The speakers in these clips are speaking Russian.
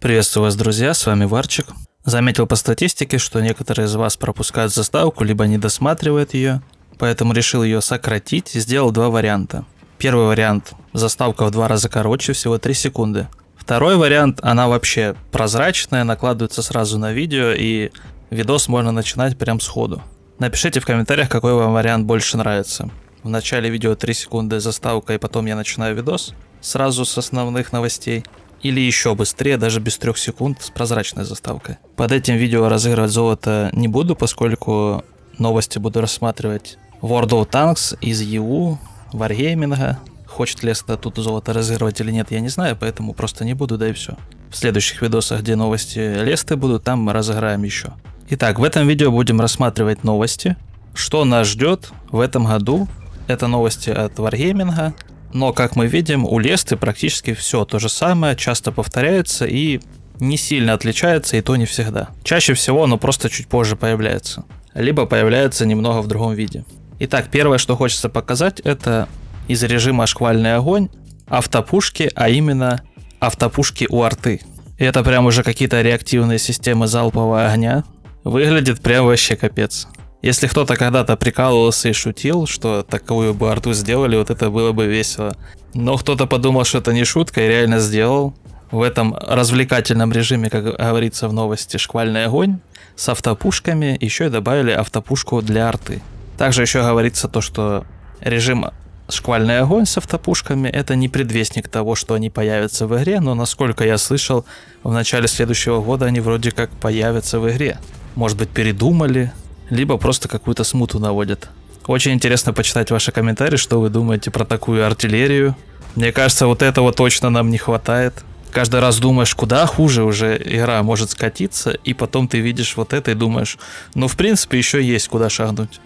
Приветствую вас, друзья, с вами Варчик. Заметил по статистике, что некоторые из вас пропускают заставку, либо не досматривают ее, поэтому решил ее сократить и сделал два варианта. Первый вариант – заставка в два раза короче, всего 3 секунды. Второй вариант – она вообще прозрачная, накладывается сразу на видео, и видос можно начинать прям сходу. Напишите в комментариях, какой вам вариант больше нравится. В начале видео 3 секунды заставка, и потом я начинаю видос сразу с основных новостей – или еще быстрее, даже без трех секунд с прозрачной заставкой. Под этим видео разыгрывать золото не буду, поскольку новости буду рассматривать World of Tanks из EU, Wargaming. Хочет ли это тут золото разыгрывать или нет, я не знаю, поэтому просто не буду, да и все. В следующих видосах, где новости Лесты будут, там мы разыграем еще. Итак, в этом видео будем рассматривать новости. Что нас ждет в этом году? Это новости от Wargaming, но, как мы видим, у Лесты практически все то же самое, часто повторяется и не сильно отличается, и то не всегда. Чаще всего оно просто чуть позже появляется. Либо появляется немного в другом виде. Итак, первое, что хочется показать, это из режима «Шквальный огонь» автопушки, а именно автопушки у арты. И это прям уже какие-то реактивные системы залпового огня. Выглядит прям вообще капец. Если кто-то когда-то прикалывался и шутил, что такую бы арту сделали, вот это было бы весело. Но кто-то подумал, что это не шутка и реально сделал. В этом развлекательном режиме, как говорится в новости, шквальный огонь с автопушками еще и добавили автопушку для арты. Также еще говорится то, что режим шквальный огонь с автопушками это не предвестник того, что они появятся в игре, но насколько я слышал, в начале следующего года они вроде как появятся в игре. Может быть передумали, либо просто какую-то смуту наводят. Очень интересно почитать ваши комментарии, что вы думаете про такую артиллерию. Мне кажется, вот этого точно нам не хватает. Каждый раз думаешь, куда хуже уже игра может скатиться, и потом ты видишь вот это и думаешь, ну, в принципе, еще есть куда шагнуть.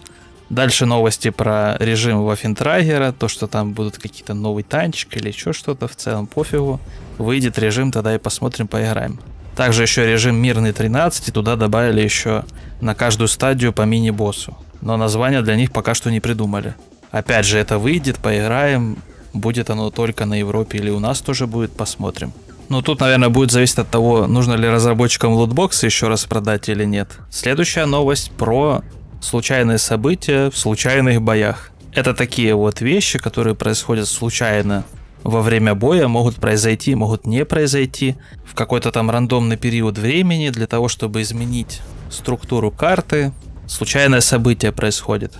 Дальше новости про режим Вафентрагера, то, что там будут какие-то новый танчик или еще что-то, в целом пофигу. Выйдет режим, тогда и посмотрим, поиграем. Также еще режим мирный 13, и туда добавили еще на каждую стадию по мини-боссу. Но название для них пока что не придумали. Опять же, это выйдет, поиграем. Будет оно только на Европе или у нас тоже будет, посмотрим. Ну, тут, наверное, будет зависеть от того, нужно ли разработчикам лутбоксы еще раз продать или нет. Следующая новость про случайные события в случайных боях. Это такие вот вещи, которые происходят случайно во время боя могут произойти, могут не произойти в какой-то там рандомный период времени для того, чтобы изменить структуру карты. Случайное событие происходит.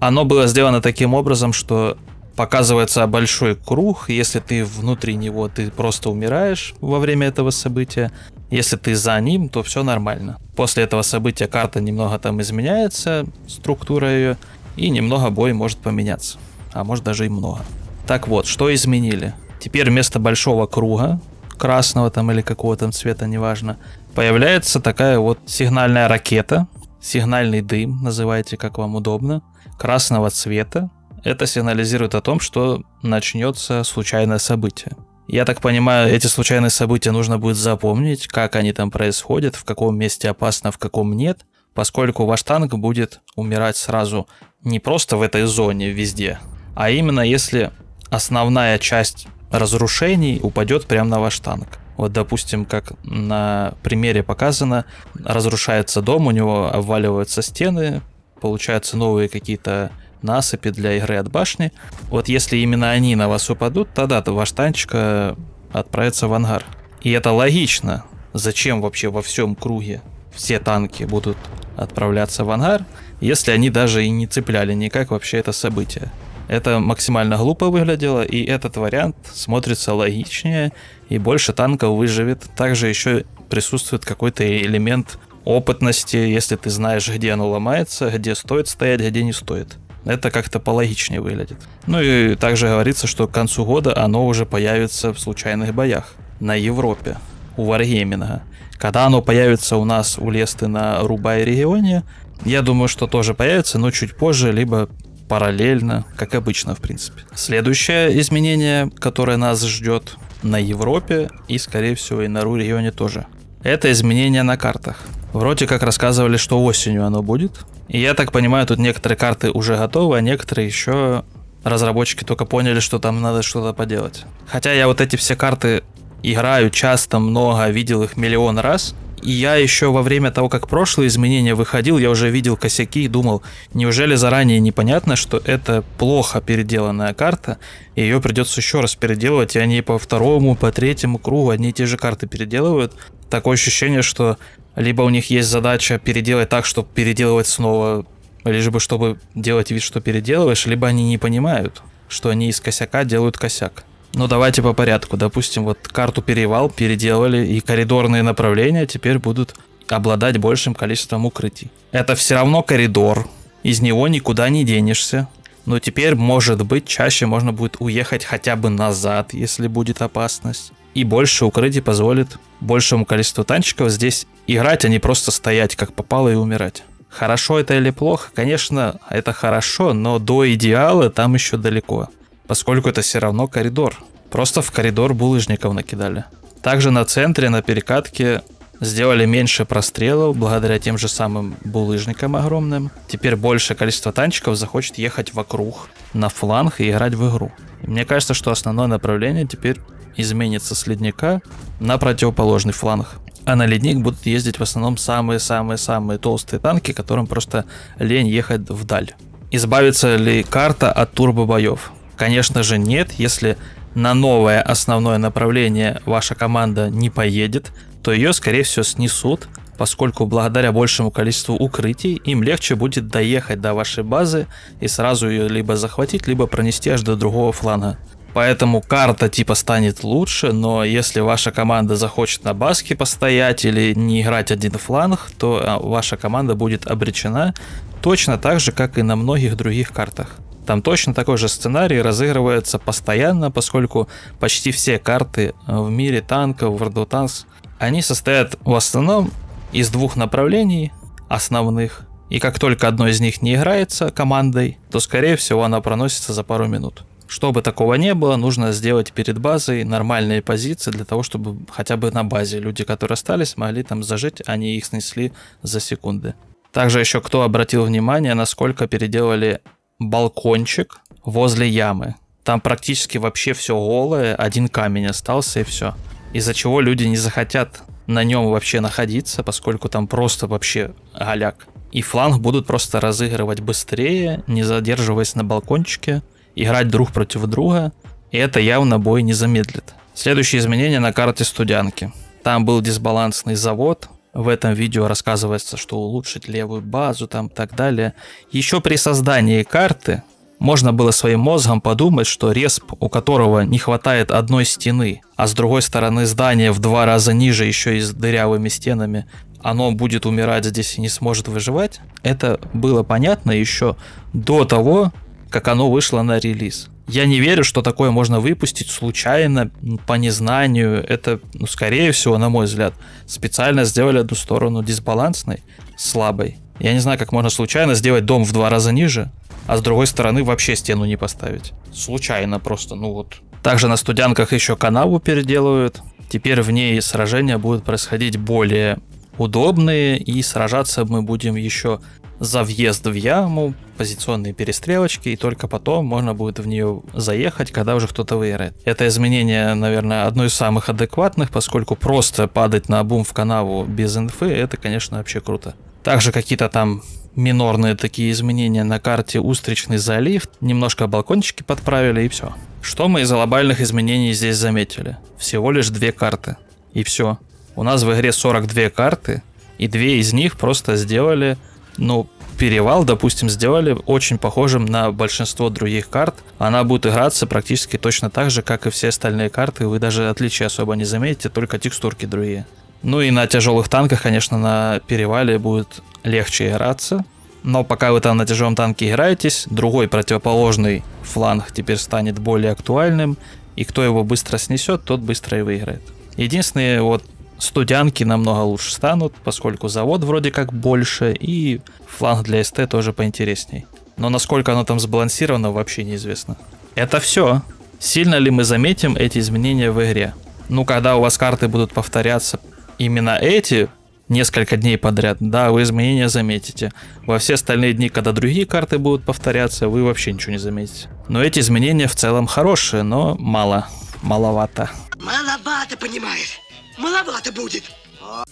Оно было сделано таким образом, что показывается большой круг. Если ты внутри него, ты просто умираешь во время этого события. Если ты за ним, то все нормально. После этого события карта немного там изменяется, структура ее, и немного бой может поменяться. А может даже и много. Так вот, что изменили? Теперь вместо большого круга, красного там или какого там цвета, неважно, появляется такая вот сигнальная ракета, сигнальный дым, называйте как вам удобно, красного цвета. Это сигнализирует о том, что начнется случайное событие. Я так понимаю, эти случайные события нужно будет запомнить, как они там происходят, в каком месте опасно, в каком нет, поскольку ваш танк будет умирать сразу не просто в этой зоне везде, а именно если основная часть разрушений упадет прямо на ваш танк. Вот, допустим, как на примере показано, разрушается дом, у него обваливаются стены, получаются новые какие-то насыпи для игры от башни. Вот если именно они на вас упадут, тогда -то ваш танчик э, отправится в ангар. И это логично. Зачем вообще во всем круге все танки будут отправляться в ангар, если они даже и не цепляли никак вообще это событие? Это максимально глупо выглядело, и этот вариант смотрится логичнее, и больше танков выживет. Также еще присутствует какой-то элемент опытности, если ты знаешь, где оно ломается, где стоит стоять, где не стоит. Это как-то пологичнее выглядит. Ну и также говорится, что к концу года оно уже появится в случайных боях на Европе, у Wargaming. Когда оно появится у нас у Лесты на Рубай регионе, я думаю, что тоже появится, но чуть позже, либо параллельно, как обычно, в принципе. Следующее изменение, которое нас ждет на Европе и, скорее всего, и на РУ регионе тоже. Это изменение на картах. Вроде как рассказывали, что осенью оно будет. И я так понимаю, тут некоторые карты уже готовы, а некоторые еще разработчики только поняли, что там надо что-то поделать. Хотя я вот эти все карты играю часто, много, видел их миллион раз. И я еще во время того, как прошлое изменение выходил, я уже видел косяки и думал, неужели заранее непонятно, что это плохо переделанная карта, и ее придется еще раз переделывать, и они по второму, по третьему кругу одни и те же карты переделывают. Такое ощущение, что либо у них есть задача переделать так, чтобы переделывать снова, лишь бы чтобы делать вид, что переделываешь, либо они не понимают, что они из косяка делают косяк. Ну давайте по порядку. Допустим, вот карту перевал переделали, и коридорные направления теперь будут обладать большим количеством укрытий. Это все равно коридор, из него никуда не денешься. Но теперь, может быть, чаще можно будет уехать хотя бы назад, если будет опасность. И больше укрытий позволит большему количеству танчиков здесь играть, а не просто стоять как попало и умирать. Хорошо это или плохо? Конечно, это хорошо, но до идеала там еще далеко поскольку это все равно коридор. Просто в коридор булыжников накидали. Также на центре, на перекатке сделали меньше прострелов благодаря тем же самым булыжникам огромным. Теперь большее количество танчиков захочет ехать вокруг, на фланг и играть в игру. И мне кажется, что основное направление теперь изменится с ледника на противоположный фланг. А на ледник будут ездить в основном самые-самые-самые толстые танки, которым просто лень ехать вдаль. Избавится ли карта от турбобоев? Конечно же нет, если на новое основное направление ваша команда не поедет, то ее скорее всего снесут, поскольку благодаря большему количеству укрытий им легче будет доехать до вашей базы и сразу ее либо захватить, либо пронести аж до другого фланга. Поэтому карта типа станет лучше, но если ваша команда захочет на баске постоять или не играть один фланг, то а, ваша команда будет обречена точно так же, как и на многих других картах. Там точно такой же сценарий разыгрывается постоянно, поскольку почти все карты э, в мире танков, World of Tanks, они состоят в основном из двух направлений основных. И как только одно из них не играется командой, то скорее всего она проносится за пару минут. Чтобы такого не было, нужно сделать перед базой нормальные позиции для того, чтобы хотя бы на базе люди, которые остались, могли там зажить, они их снесли за секунды. Также еще кто обратил внимание, насколько переделали балкончик возле ямы. Там практически вообще все голое, один камень остался и все. Из-за чего люди не захотят на нем вообще находиться, поскольку там просто вообще голяк. И фланг будут просто разыгрывать быстрее, не задерживаясь на балкончике, играть друг против друга, и это явно бой не замедлит. Следующее изменение на карте студянки. Там был дисбалансный завод, в этом видео рассказывается, что улучшить левую базу, там так далее. Еще при создании карты можно было своим мозгом подумать, что респ, у которого не хватает одной стены, а с другой стороны здание в два раза ниже, еще и с дырявыми стенами, оно будет умирать здесь и не сможет выживать. Это было понятно еще до того, как оно вышло на релиз. Я не верю, что такое можно выпустить случайно, по незнанию. Это, ну, скорее всего, на мой взгляд, специально сделали одну сторону дисбалансной, слабой. Я не знаю, как можно случайно сделать дом в два раза ниже, а с другой стороны вообще стену не поставить. Случайно просто, ну вот. Также на студянках еще канаву переделывают. Теперь в ней сражения будут происходить более удобные, и сражаться мы будем еще за въезд в яму, позиционные перестрелочки, и только потом можно будет в нее заехать, когда уже кто-то выиграет. Это изменение, наверное, одно из самых адекватных, поскольку просто падать на бум в канаву без инфы, это, конечно, вообще круто. Также какие-то там минорные такие изменения на карте Устричный залив, немножко балкончики подправили и все. Что мы из глобальных изменений здесь заметили? Всего лишь две карты. И все. У нас в игре 42 карты, и две из них просто сделали ну, перевал, допустим, сделали очень похожим на большинство других карт. Она будет играться практически точно так же, как и все остальные карты. Вы даже отличия особо не заметите, только текстурки другие. Ну и на тяжелых танках, конечно, на перевале будет легче играться. Но пока вы там на тяжелом танке играетесь, другой противоположный фланг теперь станет более актуальным. И кто его быстро снесет, тот быстро и выиграет. Единственный вот Студянки намного лучше станут, поскольку завод вроде как больше, и фланг для СТ тоже поинтересней. Но насколько оно там сбалансировано, вообще неизвестно. Это все. Сильно ли мы заметим эти изменения в игре? Ну, когда у вас карты будут повторяться именно эти несколько дней подряд, да, вы изменения заметите. Во все остальные дни, когда другие карты будут повторяться, вы вообще ничего не заметите. Но эти изменения в целом хорошие, но мало, маловато. Маловато понимает. Маловато будет.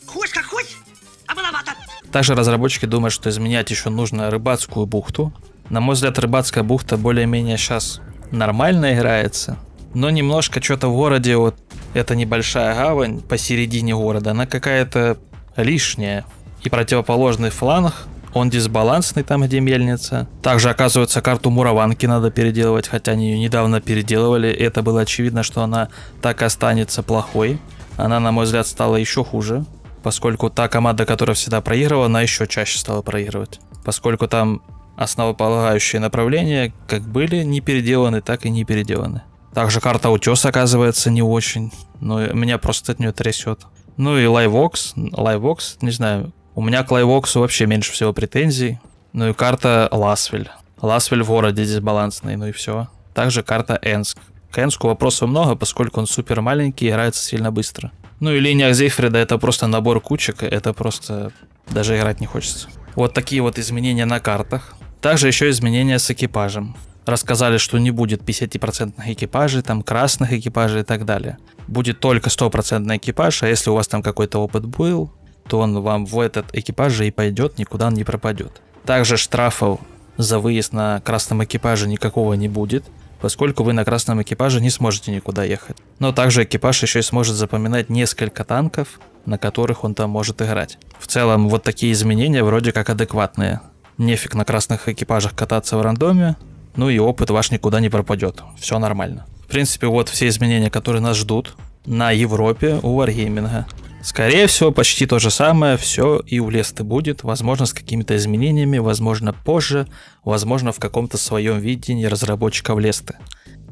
Хочешь как хочешь, а маловато. Также разработчики думают, что изменять еще нужно рыбацкую бухту. На мой взгляд, рыбацкая бухта более-менее сейчас нормально играется. Но немножко что-то в городе, вот эта небольшая гавань посередине города, она какая-то лишняя. И противоположный фланг, он дисбалансный там, где мельница. Также, оказывается, карту Мураванки надо переделывать, хотя они ее недавно переделывали. Это было очевидно, что она так останется плохой. Она, на мой взгляд, стала еще хуже, поскольку та команда, которая всегда проигрывала, она еще чаще стала проигрывать. Поскольку там основополагающие направления как были не переделаны, так и не переделаны. Также карта утес оказывается не очень, но меня просто от нее трясет. Ну и Live Oaks, Live Oaks, не знаю, у меня к Live Oaks'у вообще меньше всего претензий. Ну и карта Ласвилль. Ласвилль в городе дисбалансный, ну и все. Также карта Энск. К Энску вопросов много, поскольку он супер маленький и играется сильно быстро. Ну и линия Зигфрида это просто набор кучек, это просто даже играть не хочется. Вот такие вот изменения на картах. Также еще изменения с экипажем. Рассказали, что не будет 50% экипажей, там красных экипажей и так далее. Будет только 100% экипаж, а если у вас там какой-то опыт был, то он вам в этот экипаж же и пойдет, никуда он не пропадет. Также штрафов за выезд на красном экипаже никакого не будет, поскольку вы на красном экипаже не сможете никуда ехать. Но также экипаж еще и сможет запоминать несколько танков, на которых он там может играть. В целом, вот такие изменения вроде как адекватные. Нефиг на красных экипажах кататься в рандоме, ну и опыт ваш никуда не пропадет. Все нормально. В принципе, вот все изменения, которые нас ждут на Европе у Wargaming. Скорее всего, почти то же самое, все и у Лесты будет, возможно, с какими-то изменениями, возможно, позже, возможно, в каком-то своем видении разработчиков Лесты.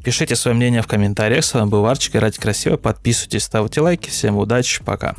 Пишите свое мнение в комментариях, с вами был Варчик, играйте красиво, подписывайтесь, ставьте лайки, всем удачи, пока.